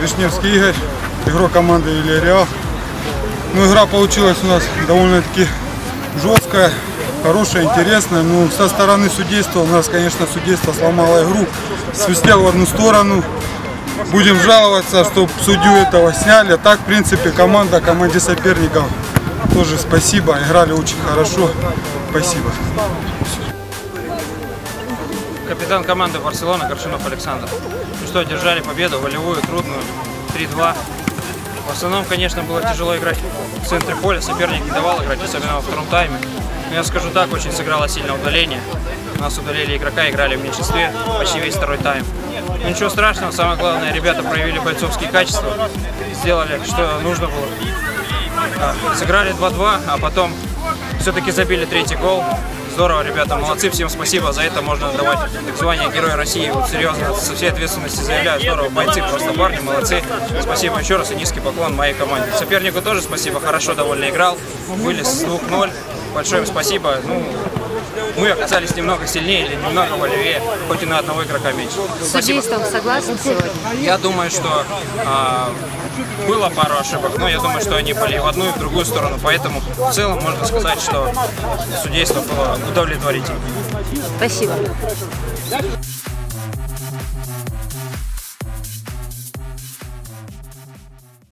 Вишневский Игорь, игрок команды Вильяреал. Ну, игра получилась у нас довольно-таки жесткая, хорошая, интересная. Ну, со стороны судейства у нас, конечно, судейство сломало игру, свистел в одну сторону. Будем жаловаться, чтобы судью этого сняли. А так, в принципе, команда, команде соперников тоже спасибо. Играли очень хорошо. Спасибо. Капитан команды Барселона Горшинов Александр. Ну что, держали победу, волевую, трудную, 3-2. В основном, конечно, было тяжело играть в центре поля, соперник не давал играть, особенно во втором тайме. Но я скажу так, очень сыграло сильно удаление. Нас удалили игрока, играли в меньшинстве почти весь второй тайм. Но ничего страшного, самое главное, ребята проявили бойцовские качества, сделали, что нужно было. Сыграли 2-2, а потом все-таки забили третий гол. Здорово, ребята, молодцы, всем спасибо, за это можно давать звание Героя России, вот серьезно, со всей ответственности заявляю, здорово, бойцы, просто парни, молодцы, спасибо еще раз и низкий поклон моей команде. Сопернику тоже спасибо, хорошо довольно играл, вылез с 2-0, большое им спасибо, ну, мы оказались немного сильнее или немного волевее, хоть и на одного игрока меньше. С судейством согласен сегодня? Я думаю, что а, было пару ошибок, но я думаю, что они были в одну и в другую сторону. Поэтому в целом можно сказать, что судейство было удовлетворительным. Спасибо.